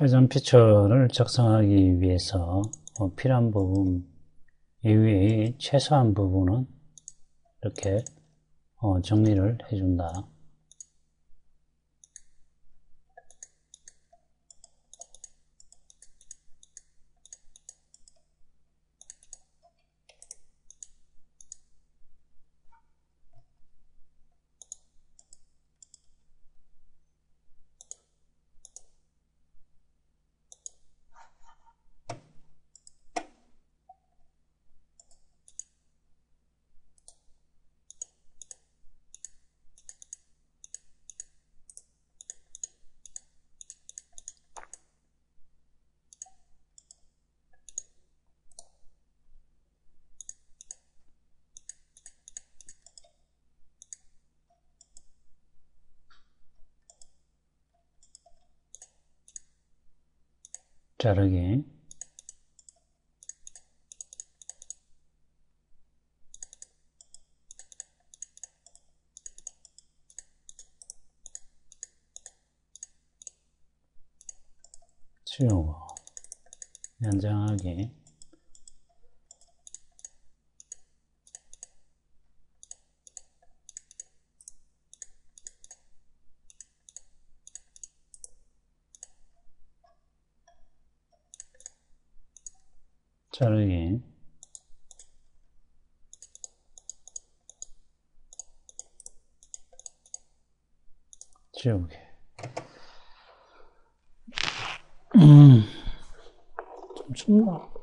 회전 피처를 작성하기 위해서 어, 필요한 부분 이외의 최소한 부분은 이렇게 어, 정리를 해준다. 자르기. 치우고 연장하기 자르기. 지우개 음, 좀 춥나?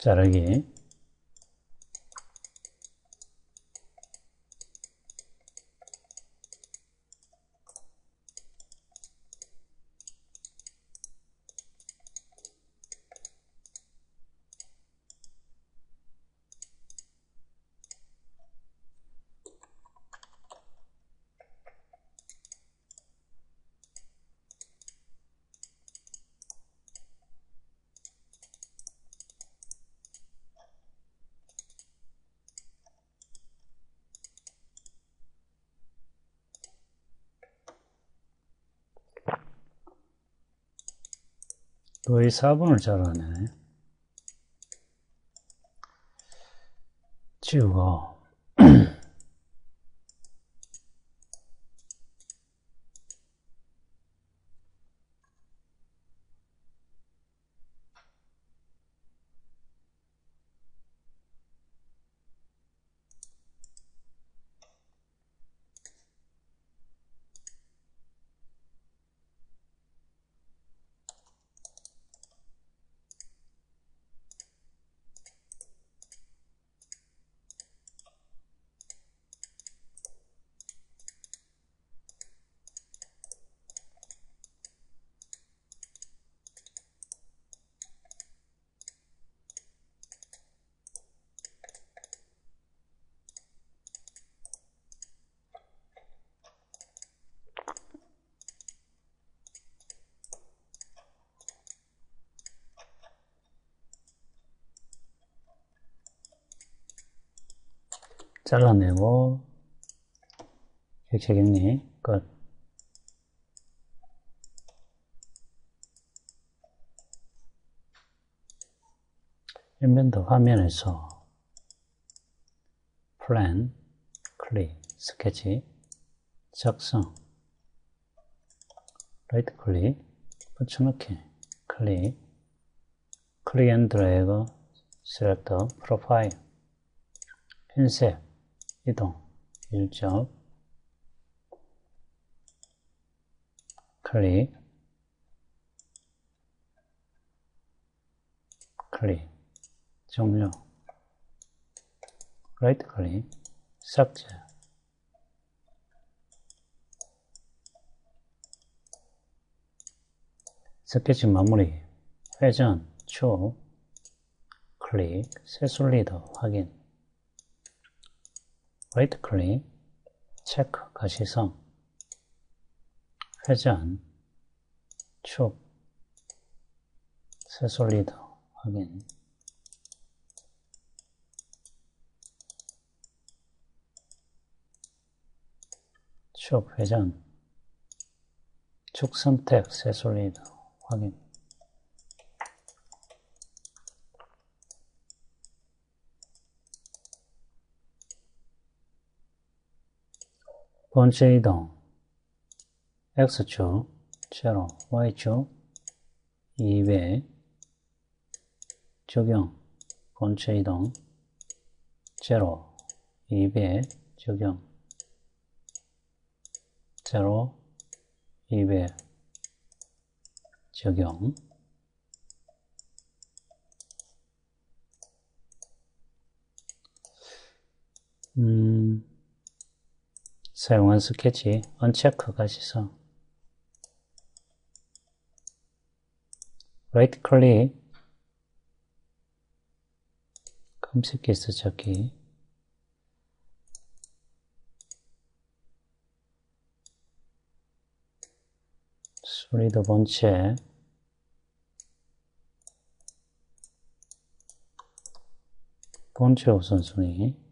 자르기 거의 4분을 잘라네. 지우고 잘라내고 객체격리 끝. Inventor 화면에서 플랜, 클릭, 스케치, 작성, right click, 붙여넣기, 클릭, click and drag, 셀렉터, 프로파일, 핀셋, 이동, 일접, 클릭, 클릭, 종료, 라이트 클릭, 삭제, 스케치 마무리, 회전, 축, 클릭, 새솔리더. 확인, 라이트 클릭, 체크, 가시성, 회전, 축, 새 솔리더 확인, 축, 회전, 축 선택, 새 솔리더 확인, 번째 이동. X축 제로 Y축 2배 적용 본체 이동 제로 2배 적용 제로 2배 적용. 음 사용한 스케치 언체크 가시성 라이트 클릭 검색해서 찾기. 솔리드 본체. 본체 우선순위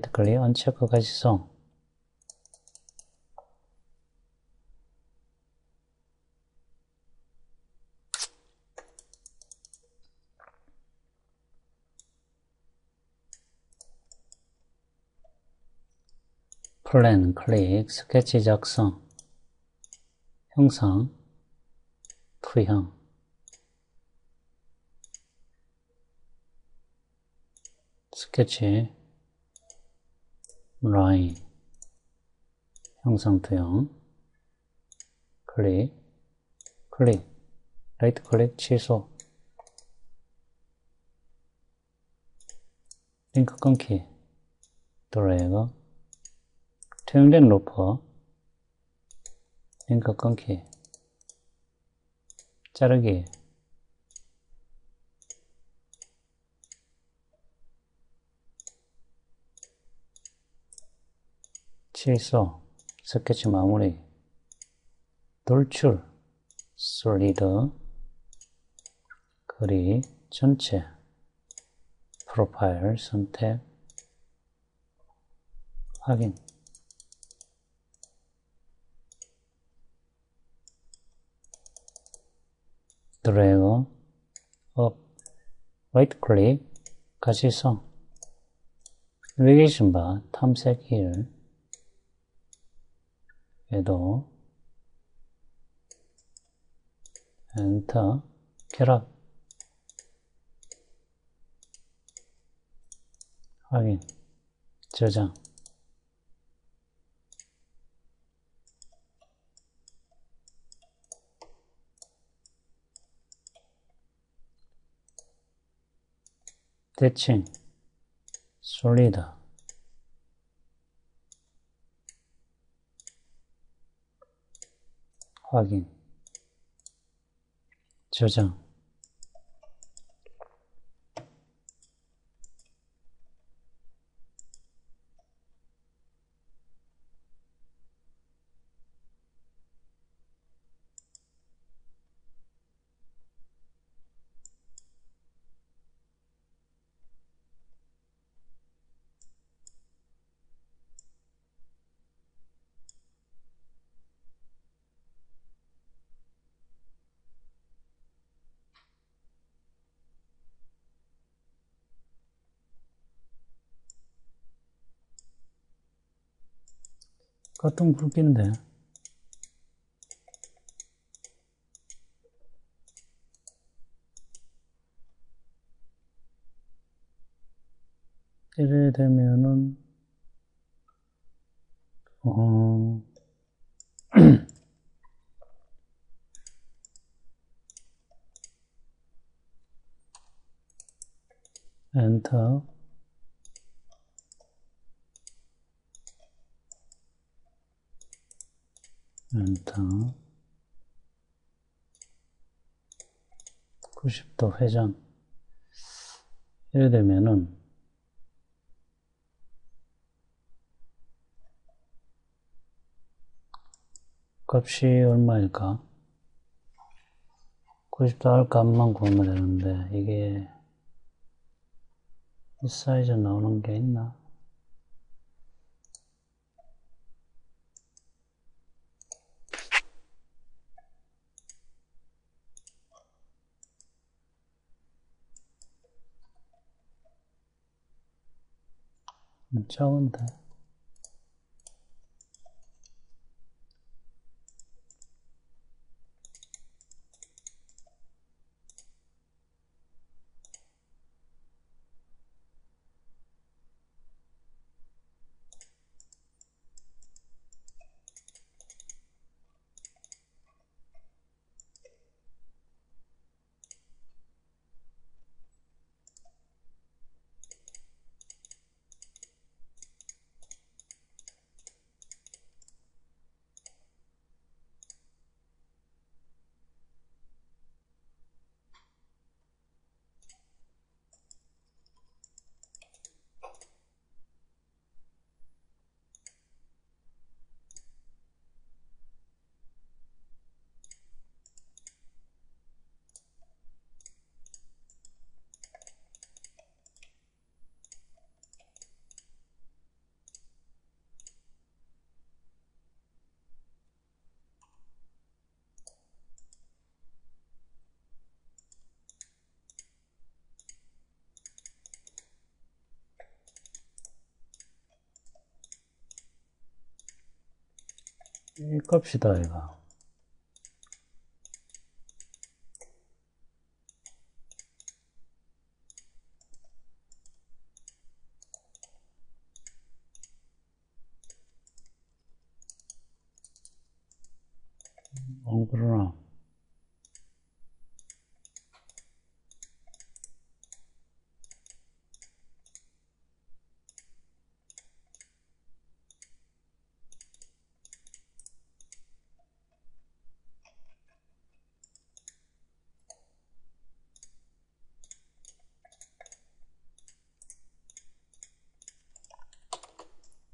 클릭 언체크 가시성 플랜 클릭 스케치 작성. 형상 투형. 스케치 라인 형상 투영 클릭 클릭 라이트 클릭 취소. 링크 끊기. 드래그. 투영된 로퍼 링크 끊기. 자르기 취소 스케치 마무리. 돌출. 솔리드. 그리 전체. 프로파일 선택. 확인. 드래그. 업. 라이트 클릭 가시성 내비게이션 바 탐색 힐 에도. 엔터. 결합 확인. 저장. 대칭. 솔리드 확인. 저장 같은 굵기인데. 이래 되면은, 어, 엔터. 엔터. 90도 회전. 이래 되면은, 값이 얼마일까? 90도 할 값만 구하면 되는데, 이게, 이 사이즈 나오는 게 있나? 적은데. 이 값이다, 이거. 어, 그러나.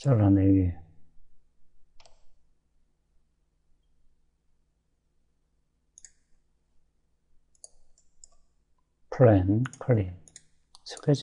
잘라내기. 플랜, 클릭. 스케치